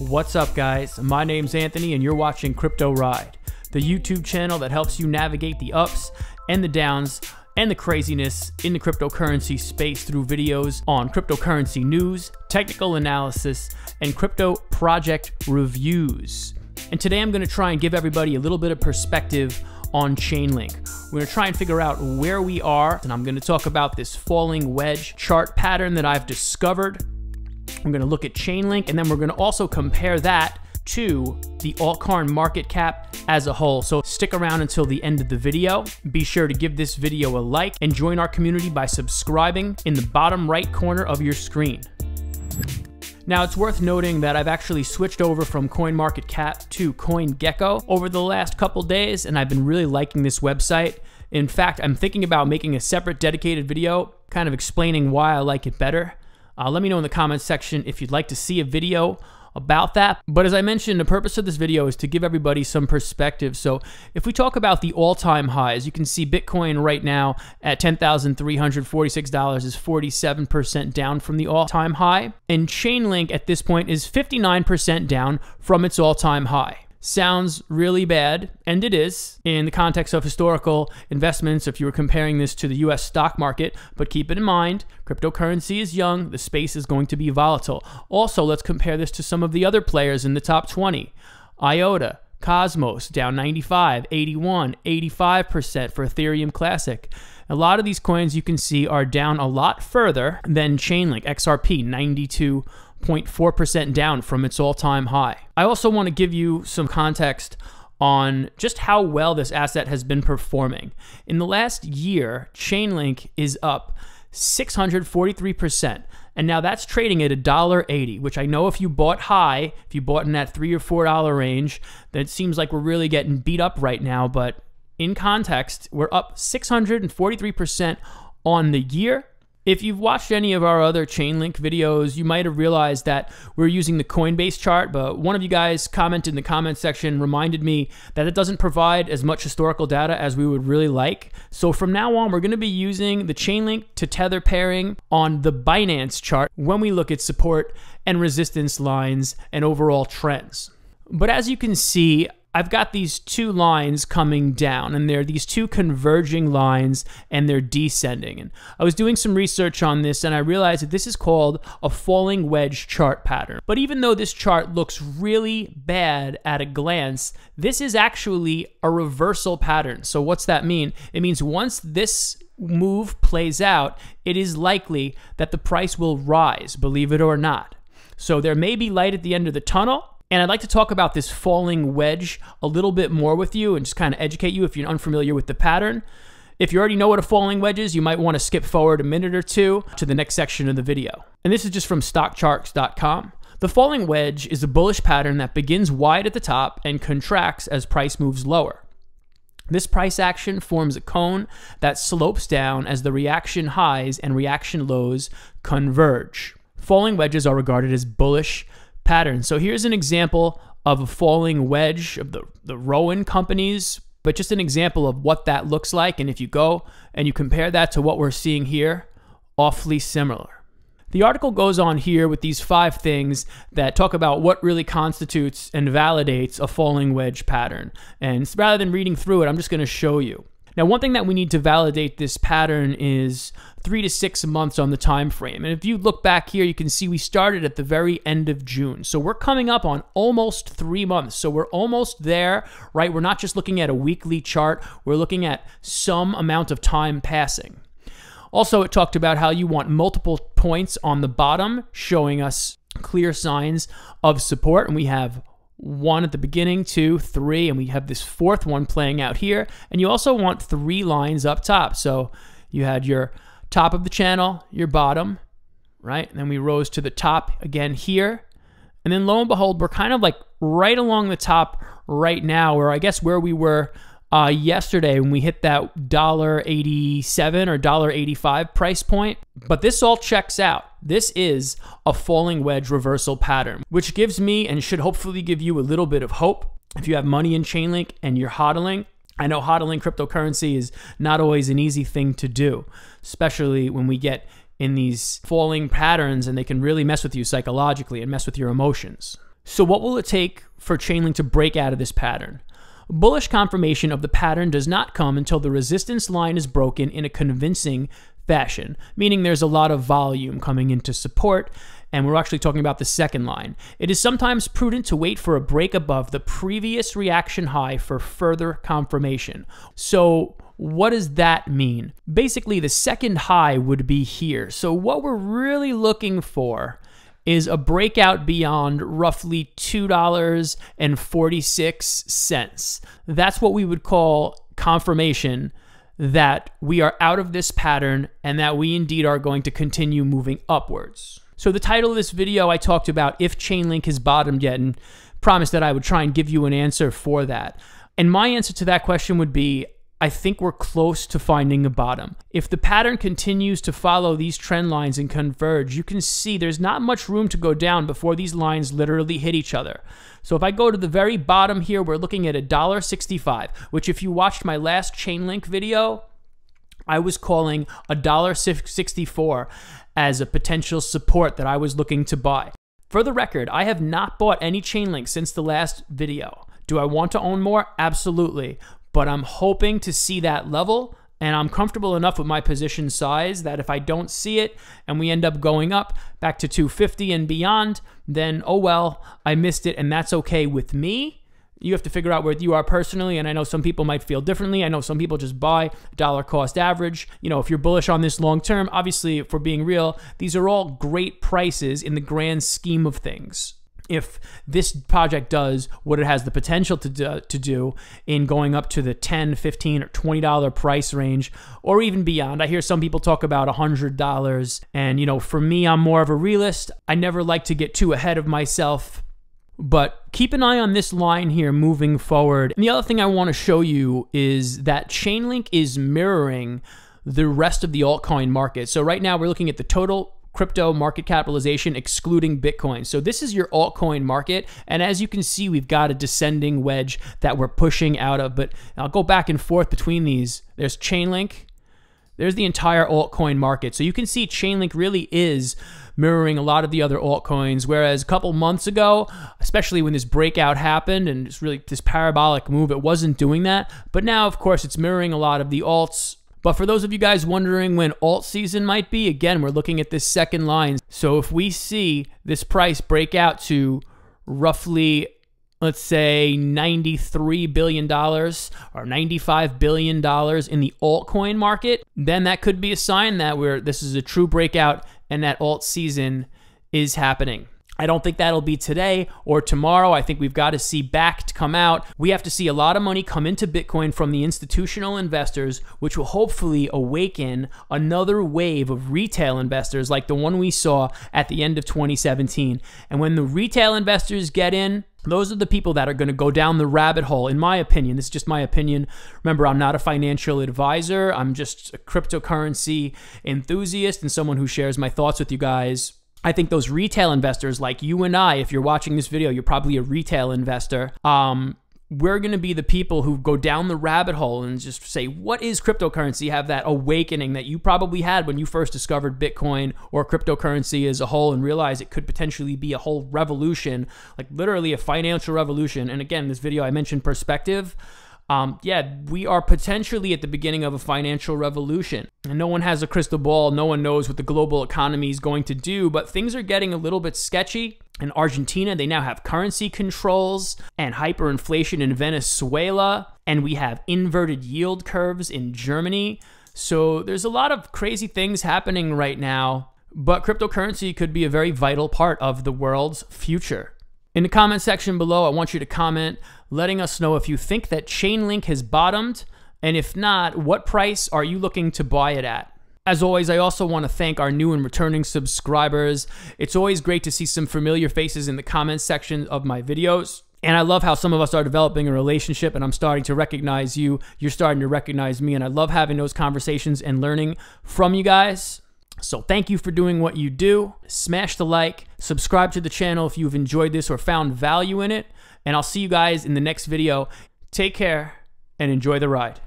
What's up, guys? My name's Anthony, and you're watching Crypto Ride, the YouTube channel that helps you navigate the ups and the downs and the craziness in the cryptocurrency space through videos on cryptocurrency news, technical analysis, and crypto project reviews. And today I'm going to try and give everybody a little bit of perspective on Chainlink. We're to try and figure out where we are, and I'm going to talk about this falling wedge chart pattern that I've discovered we're going to look at Chainlink, and then we're going to also compare that to the altcoin market cap as a whole. So stick around until the end of the video. Be sure to give this video a like and join our community by subscribing in the bottom right corner of your screen. Now, it's worth noting that I've actually switched over from CoinMarketCap to CoinGecko over the last couple days, and I've been really liking this website. In fact, I'm thinking about making a separate dedicated video kind of explaining why I like it better. Uh, let me know in the comments section if you'd like to see a video about that. But as I mentioned, the purpose of this video is to give everybody some perspective. So if we talk about the all-time highs, you can see Bitcoin right now at $10,346 is 47% down from the all-time high. And Chainlink at this point is 59% down from its all-time high sounds really bad, and it is in the context of historical investments if you were comparing this to the US stock market. But keep it in mind, cryptocurrency is young, the space is going to be volatile. Also, let's compare this to some of the other players in the top 20 IOTA. Cosmos down 95, 81, 85% for Ethereum Classic. A lot of these coins you can see are down a lot further than Chainlink, XRP 92 0.4% down from its all time high. I also want to give you some context on just how well this asset has been performing. In the last year, Chainlink is up 643%. And now that's trading at $1.80, which I know if you bought high, if you bought in that 3 or $4 range, that it seems like we're really getting beat up right now. But in context, we're up 643% on the year if you've watched any of our other Chainlink videos, you might have realized that we're using the Coinbase chart, but one of you guys commented in the comment section reminded me that it doesn't provide as much historical data as we would really like. So from now on, we're going to be using the Chainlink to Tether pairing on the Binance chart when we look at support and resistance lines and overall trends. But as you can see, I've got these two lines coming down, and they're these two converging lines, and they're descending. And I was doing some research on this, and I realized that this is called a falling wedge chart pattern. But even though this chart looks really bad at a glance, this is actually a reversal pattern. So what's that mean? It means once this move plays out, it is likely that the price will rise, believe it or not. So there may be light at the end of the tunnel, and I'd like to talk about this falling wedge a little bit more with you and just kind of educate you if you're unfamiliar with the pattern. If you already know what a falling wedge is, you might want to skip forward a minute or two to the next section of the video. And this is just from stockcharts.com. The falling wedge is a bullish pattern that begins wide at the top and contracts as price moves lower. This price action forms a cone that slopes down as the reaction highs and reaction lows converge. Falling wedges are regarded as bullish pattern. So here's an example of a falling wedge of the, the Rowan companies, but just an example of what that looks like. And if you go and you compare that to what we're seeing here, awfully similar. The article goes on here with these five things that talk about what really constitutes and validates a falling wedge pattern. And rather than reading through it, I'm just going to show you. Now, one thing that we need to validate this pattern is three to six months on the time frame. And if you look back here, you can see we started at the very end of June. So we're coming up on almost three months. So we're almost there, right? We're not just looking at a weekly chart, we're looking at some amount of time passing. Also, it talked about how you want multiple points on the bottom showing us clear signs of support. And we have one at the beginning, two, three, and we have this fourth one playing out here. And you also want three lines up top. So you had your top of the channel, your bottom, right? And then we rose to the top again here. And then lo and behold, we're kind of like right along the top right now, or I guess where we were uh, yesterday when we hit that dollar eighty-seven or dollar eighty-five price point. But this all checks out. This is a falling wedge reversal pattern, which gives me and should hopefully give you a little bit of hope. If you have money in Chainlink and you're hodling, I know hodling cryptocurrency is not always an easy thing to do, especially when we get in these falling patterns and they can really mess with you psychologically and mess with your emotions. So, what will it take for Chainlink to break out of this pattern? Bullish confirmation of the pattern does not come until the resistance line is broken in a convincing fashion, meaning there's a lot of volume coming into support, and we're actually talking about the second line. It is sometimes prudent to wait for a break above the previous reaction high for further confirmation. So, what does that mean? Basically, the second high would be here. So, what we're really looking for is a breakout beyond roughly $2.46. That's what we would call confirmation that we are out of this pattern and that we indeed are going to continue moving upwards. So the title of this video, I talked about if Chainlink has bottomed yet and promised that I would try and give you an answer for that. And my answer to that question would be I think we're close to finding a bottom. If the pattern continues to follow these trend lines and converge, you can see there's not much room to go down before these lines literally hit each other. So if I go to the very bottom here, we're looking at $1.65, which if you watched my last Chainlink video, I was calling $1.64 as a potential support that I was looking to buy. For the record, I have not bought any Chainlink since the last video. Do I want to own more? Absolutely but I'm hoping to see that level. And I'm comfortable enough with my position size that if I don't see it and we end up going up back to 250 and beyond, then oh well, I missed it and that's okay with me. You have to figure out where you are personally, and I know some people might feel differently. I know some people just buy dollar cost average. You know, if you're bullish on this long term, obviously, for being real, these are all great prices in the grand scheme of things if this project does what it has the potential to do, to do in going up to the 10 15 or 20 dollar price range or even beyond i hear some people talk about $100 and you know for me i'm more of a realist i never like to get too ahead of myself but keep an eye on this line here moving forward. And the other thing I want to show you is that Chainlink is mirroring the rest of the altcoin market. So right now we're looking at the total crypto market capitalization excluding Bitcoin. So this is your altcoin market. And as you can see, we've got a descending wedge that we're pushing out of. But I'll go back and forth between these. There's Chainlink. There's the entire altcoin market. So you can see Chainlink really is mirroring a lot of the other altcoins. Whereas a couple months ago, especially when this breakout happened and it's really this parabolic move, it wasn't doing that. But now, of course, it's mirroring a lot of the alts but for those of you guys wondering when alt season might be, again, we're looking at this second line. So if we see this price break out to roughly let's say $93 billion or $95 billion in the altcoin market, then that could be a sign that we're this is a true breakout and that alt season is happening. I don't think that'll be today or tomorrow. I think we've got to see Bakkt come out. We have to see a lot of money come into Bitcoin from the institutional investors, which will hopefully awaken another wave of retail investors like the one we saw at the end of 2017. And when the retail investors get in, those are the people that are going to go down the rabbit hole, in my opinion. This is just my opinion. Remember, I'm not a financial advisor. I'm just a cryptocurrency enthusiast and someone who shares my thoughts with you guys I think those retail investors like you and I, if you're watching this video, you're probably a retail investor. Um, we're going to be the people who go down the rabbit hole and just say, what is cryptocurrency? Have that awakening that you probably had when you first discovered Bitcoin or cryptocurrency as a whole and realize it could potentially be a whole revolution, like literally a financial revolution. And again, this video I mentioned perspective um, yeah, we are potentially at the beginning of a financial revolution. And no one has a crystal ball. No one knows what the global economy is going to do, but things are getting a little bit sketchy. In Argentina, they now have currency controls and hyperinflation in Venezuela, and we have inverted yield curves in Germany. So there's a lot of crazy things happening right now, but cryptocurrency could be a very vital part of the world's future. In the comment section below, I want you to comment letting us know if you think that Chainlink has bottomed, and if not, what price are you looking to buy it at? As always, I also want to thank our new and returning subscribers. It's always great to see some familiar faces in the comments section of my videos. And I love how some of us are developing a relationship and I'm starting to recognize you. You're starting to recognize me. And I love having those conversations and learning from you guys. So thank you for doing what you do. Smash the like, subscribe to the channel if you've enjoyed this or found value in it. And I'll see you guys in the next video. Take care and enjoy the ride.